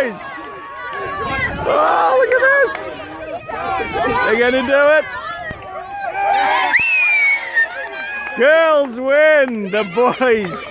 guys! Oh, look at this. They're going to do it. Girls win. The boys.